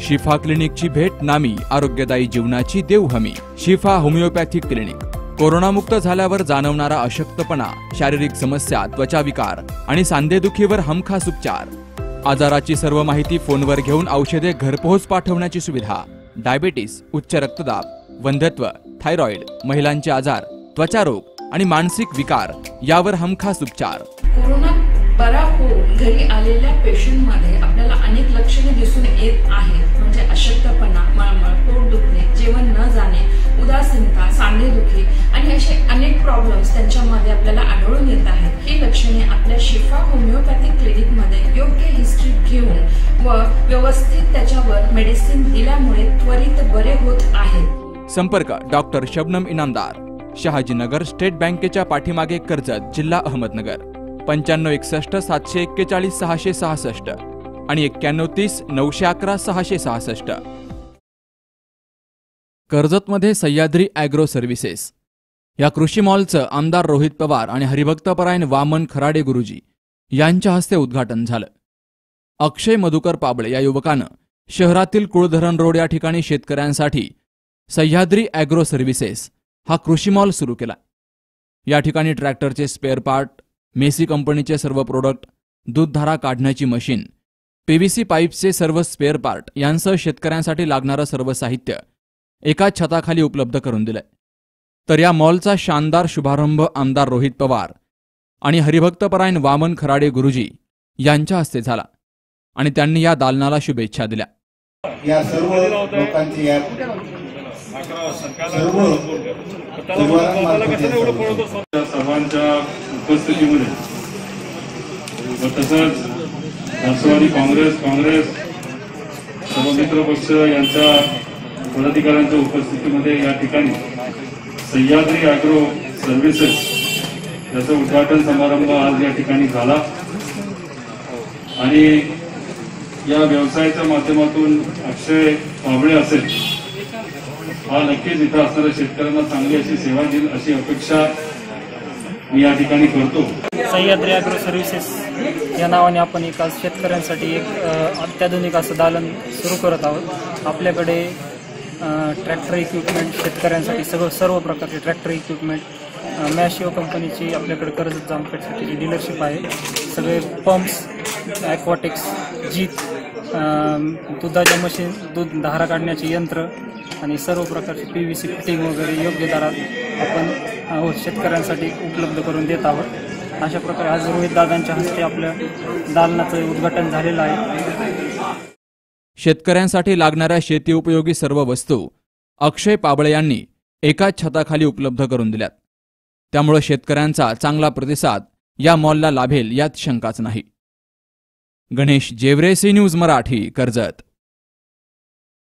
शिफा क्लिनिकची भेट नामी आरोग्यदायी जीवनाची देव हमी शिफा होमिओपॅथिक क्लिनिक. कोरोनामुक्त झाल्यावर जाणवणारा अशक्तपणा शारीरिक समस्या त्वचा विकार आणि सांधेदुखीवर हमखास उपचार. आजाराची सर्व माहिती फोनवर घेऊन औषधे घरपोहोच पाठवण्याची सुविधा. डायबेटीस उच्च रक्तदाब वंध्यत्व थायरॉइड महिलांचे आजार त्वचारोग आणि मानसिक विकार यावर हमखास उपचार. कोरोना बरा होऊन घरी आलेल्या पेशंटमध्ये आपल्याला अनेक लक्षणे दिसून येत आहेत. म्हणजे अशक्तपणा मळमळ पोट दुखणे जेवण न जाणे उदासीनता सांधेदुखी आणि असे अनेक प्रॉब्लेम्स त्यांच्यामध्ये आपल्याला आढळून येत आहेत. ही लक्षणे आपल्या शिफा होमिओपॅथिक क्लिनिकमध्ये योग्य हिस्ट्री घेऊन व व्यवस्थित त्याच्यावर मेडिसिन दिल्यामुळे त्वरित बरे होत आहेत. संपर्क डॉक्टर शबनम इनामदार शहाजीनगर स्टेट बँकेच्या पाठीमागे कर्जत जिल्हा अहमदनगर. पंच्याण्णव एकसष्ट सातशे एक्केचाळीस सहाशे सहासष्ट आणि एक्क्याण्णव तीस नऊशे अकरा सहाशे सहासष्ट. कर्जतमध्ये सह्याद्री ॲग्रो सर्व्हिसेस. या कृषी मॉलचं आमदार रोहित पवार आणि हरिभक्तपरायण वामन खराडे गुरुजी यांच्या हस्ते उद्घाटन झालं. अक्षय मधुकर पाबळे या युवकानं शहरातील कुळधरण रोड या ठिकाणी शेतकऱ्यांसाठी सह्याद्री ॲग्रो सर्व्हिसेस हा कृषी मॉल सुरू केला. या ठिकाणी ट्रॅक्टरचे स्पेअर पार्ट मेसी कंपनीचे सर्व प्रोडक्ट दूधधारा काढण्याची मशीन पीव्हीसी पाईप्सचे सर्व स्पेअर पार्ट यांसह शेतकऱ्यांसाठी लागणारं सर्व साहित्य एकाच छताखाली उपलब्ध करून दिलंय. तर या मॉलचा शानदार शुभारंभ आमदार रोहित पवार आणि हरिभक्तपरायण वामन खराडे गुरुजी यांच्या हस्ते झाला आणि त्यांनी या दालनाला शुभेच्छा दिल्या. या सर्व लोकांची या सर्वांच्या उपस्थितीमध्ये व तसंच राष्ट्रवादी काँग्रेस काँग्रेस सर्वमित्र पक्ष यांच्या पदाधिकाऱ्यांच्या उपस्थितीमध्ये या ठिकाणी सह्याद्री अॅग्रो सर्व्हिसेस याचा उद्घाटन समारंभ आज या ठिकाणी झाला. आणि या व्यवसायाच्या माध्यमातून अक्षय पाबळे असेल हा नक्कीच इथं असणाऱ्या शेतकऱ्यांना चांगली अशी सेवा देईल अशी अपेक्षा मी या ठिकाणी करतो. सह्याद्री अॅग्रो सर्व्हिसेस या नावाने आपण एका शेतकऱ्यांसाठी एक अत्याधुनिक असं दालन सुरू करत आहोत. आपल्याकडे ट्रॅक्टर इक्विपमेंट शेतकऱ्यांसाठी सगळं सर्व प्रकारचे ट्रॅक्टर इक्विपमेंट मॅशिओ कंपनीची आपल्याकडे कर्जत जामखेडसाठीची डीलरशिप आहे. सगळे पंप्स ॲक्वाटिक्स जीत दुधाच्या मशीन दूध धारा काढण्याचे यंत्र आणि सर्व प्रकारचे पी व्ही सी फिटिंग वगैरे योग्य दरात आपण शेतकऱ्यांसाठी उपलब्ध करून देत आहोत. अशा प्रकारे आज रोहित दादांच्या हस्ते आपल्या दालनाचं उद्घाटन झालेलं आहे. शेतकऱ्यांसाठी लागणाऱ्या शेती उपयोगी सर्व वस्तू अक्षय पाबळे यांनी एकाच छताखाली उपलब्ध करून दिल्यात. त्यामुळे शेतकऱ्यांचा चांगला प्रतिसाद या मॉलला लाभेल यात शंकाच नाही. Ganesh Jevare C News Marathi Karjat.